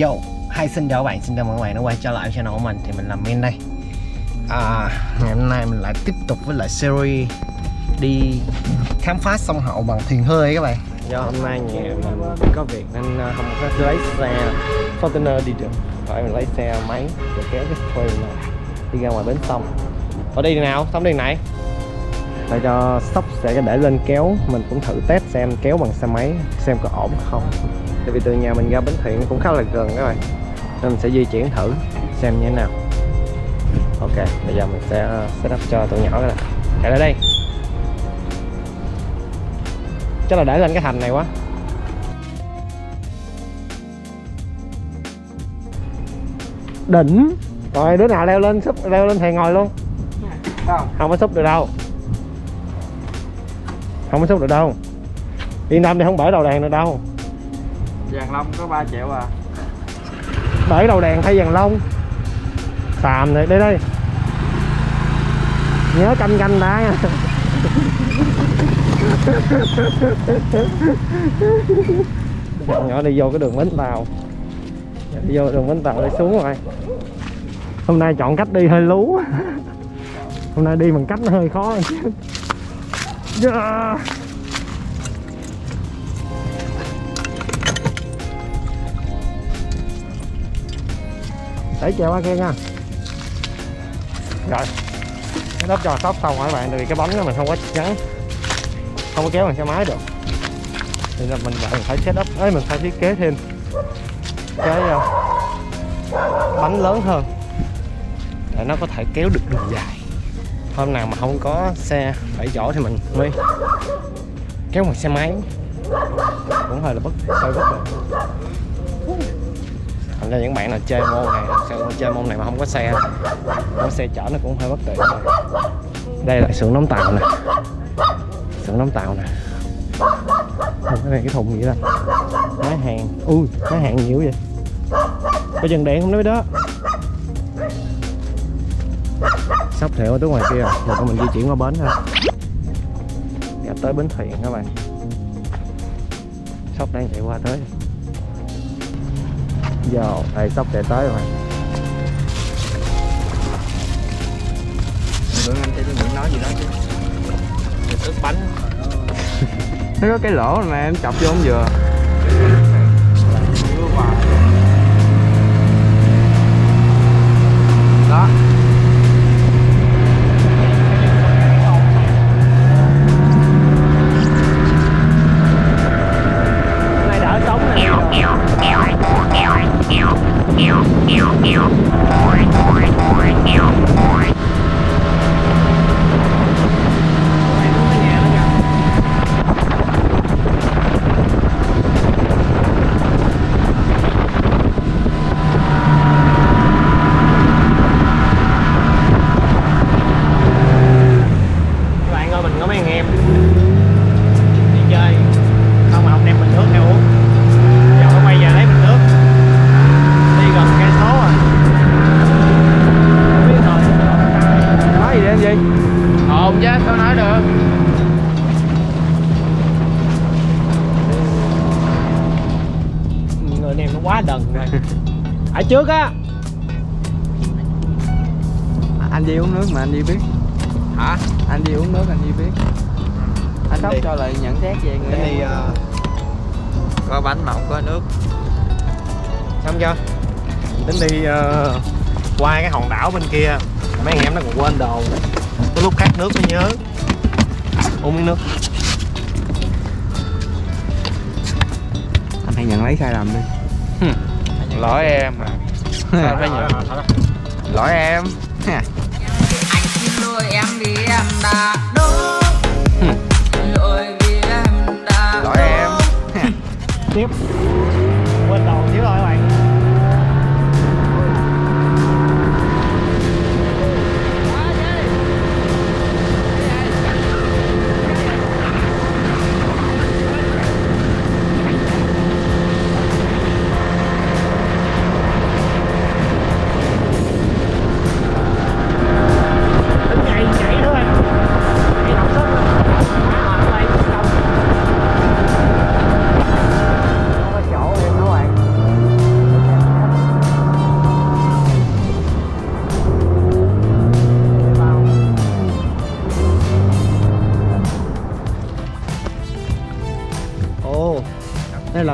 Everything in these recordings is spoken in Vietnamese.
Yo, hi xin chào các bạn, xin chào mừng các bạn đã quay trở lại channel của mình thì mình là Min đây. À, Ngày hôm nay mình lại tiếp tục với lại series đi khám phá sông Hậu bằng thuyền hơi các bạn. Do hôm nay nhà mình có việc nên à, không có lấy xe Fortuner đi được. Phải mình lấy xe máy để kéo cái thuyền này đi ra ngoài bến sông. Ở đi nào? Sông đường này để cho sóc sẽ để lên kéo mình cũng thử test xem kéo bằng xe máy xem có ổn không. Tại vì từ nhà mình ra bến thuyền cũng khá là gần các bạn nên mình sẽ di chuyển thử xem như thế nào. Ok bây giờ mình sẽ set up cho tụi nhỏ cái này chạy lại đây. Chắc là để lên cái thành này quá. Đỉnh. Rồi đứa nào leo lên súp leo lên thuyền ngồi luôn? Không, không có súp được đâu không có súp được đâu. Yên tâm đi không bể đầu đèn được đâu. Vàng long có 3 triệu à? Bể đầu đèn thay vàng lông xàm này đây đây. Nhớ canh canh đá nha. Bọn nhỏ đi vô cái đường bến tàu. Đi vô đường bến tàu đi xuống rồi. Hôm nay chọn cách đi hơi lú. Hôm nay đi bằng cách nó hơi khó yeah. đẩy chèo qua kia nha. Rồi. Cái đắp cho sóc xong rồi các bạn tại vì cái bánh đó mình không có trắng không có kéo bằng xe máy được. Thì là mình bạn phải set up ấy mình phải thiết kế thêm cái uh, bánh lớn hơn. Để nó có thể kéo được đường dài hôm nào mà không có xe bảy chỗ thì mình mới kéo bằng xe máy. Cũng hơi là bất hơi bất rồi. thành ra những bạn nào chơi môn này sự chơi môn này mà không có xe không có xe chở nó cũng hơi bất tiện. Rồi đây là xưởng đóng tàu nè. Xưởng đóng tàu nè. Ủa, cái này cái thùng gì đó máy hàng. Ui máy hàng nhiều vậy? Có dừng đèn không nói đó sắp thẹo ở ngoài kia. Rồi tụi mình di chuyển qua bến thôi. Dạ tới bến thuyền các bạn. Sóc đang chạy qua tới. Giờ đây sắp chạy tới rồi. Bữa anh thấy tôi nghĩ nói gì đó chứ? Ướp bánh. Nó có cái lỗ mà em chọc vô không vừa? Đó ồn chứ sao nói được? Người anh em nó quá đần rồi. Ở trước á. Anh đi uống nước mà anh đi biết. Hả? Anh đi uống nước anh đi biết. Anh đi. cho lại nhận xét về người tính đi uh, có bánh mà không có nước. Xong chưa? Tính đi ờ, qua cái hòn đảo bên kia mấy anh em nó còn quên đồ có lúc khát nước mới nhớ. Uống miếng nước. Anh hãy nhận lấy sai lầm đi. Lỗi em mà. Phải nhận lỗi em. Anh xin lỗi em vì em đã đúng xin lỗi vì em đã lỗi em. tiếp. Quên đồ xíu rồi các bạn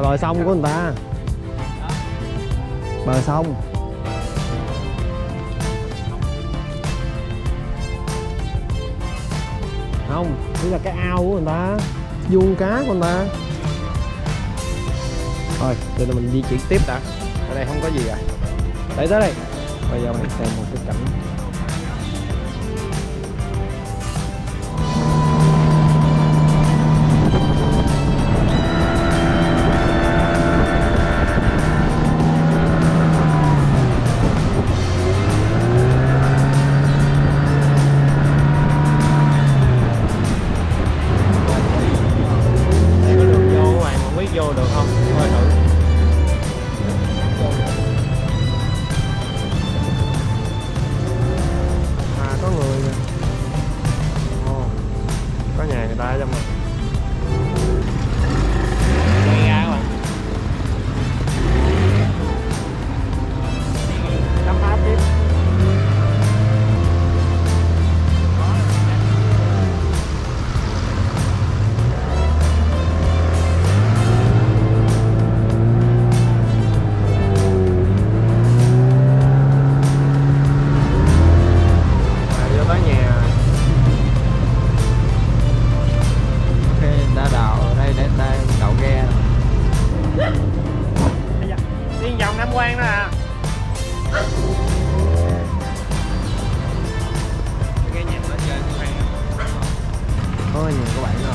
bờ sông của người ta. Bờ sông. Không đây là cái ao của người ta vuông cá của người ta. Thôi giờ mình di chuyển tiếp đã. Ở đây không có gì à. Để tới đây. Bây giờ mình xem một cái cảnh. Các bạn, có nhiều các bạn nó ở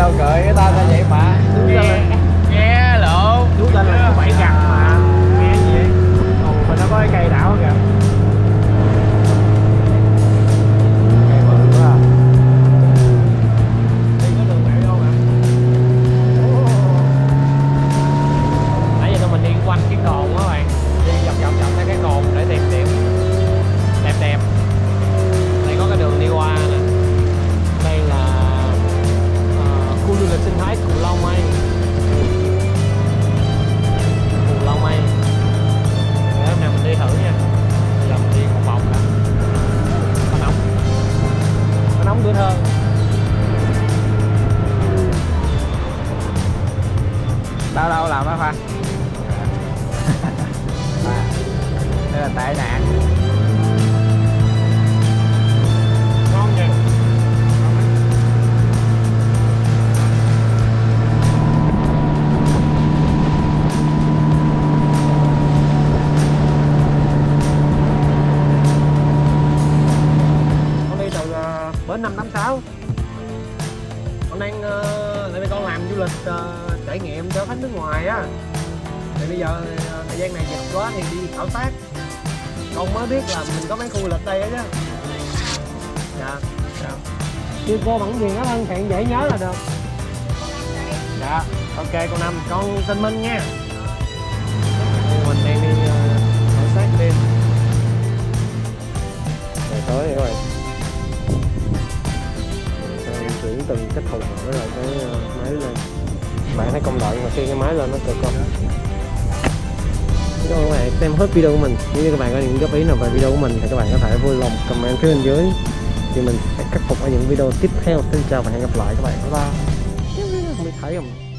đâu cười cái ta ta vậy mà. Nghe nghe lộ chú tên là chú bảy gặt mà. Nghe gì? Vậy còn mình nó có cái cây đảo kìa bến 586 con đang uh, tại vì con làm du lịch uh, trải nghiệm cho khách nước ngoài á. Thì bây giờ ờ, thời gian này dịch quá thì đi khảo sát. Con mới biết là mình có mấy khu lịch đây á chứ. Dạ dạ. Kêu cô bằng gì nó thân thiện dễ nhớ là được. Dạ ok con năm con tên minh nha. Mình đang đi ờ, khảo sát đêm. Rồi tới rồi chuyển từng cái thùng với lại cái ờ, máy lên. Bạn thấy công đoạn mà khi cái máy lên nó cực không? Cảm ơn các bạn. Xem hết video của mình. Nếu như các bạn có những góp ý nào về video của mình thì các bạn có thể vui lòng comment phía bên dưới. Thì mình sẽ khắc phục ở những video tiếp theo. Xin chào và hẹn gặp lại các bạn. Bye bye. Mình thấy không?